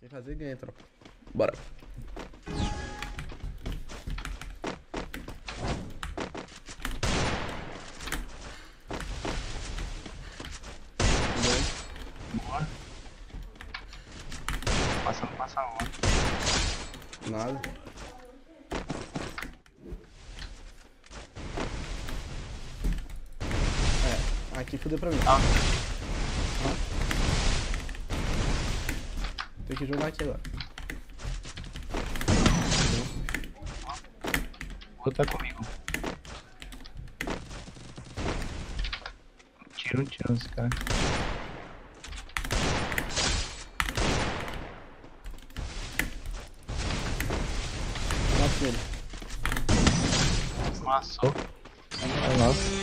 Quem fazer ganha, tropa. Bora. Boa. Passando, passa um. Nada. É, aqui fudeu pra mim. Ah. Такі жива тіла. Вот так умею. Чирун, чирун, ска. Масло. Масло. У нас.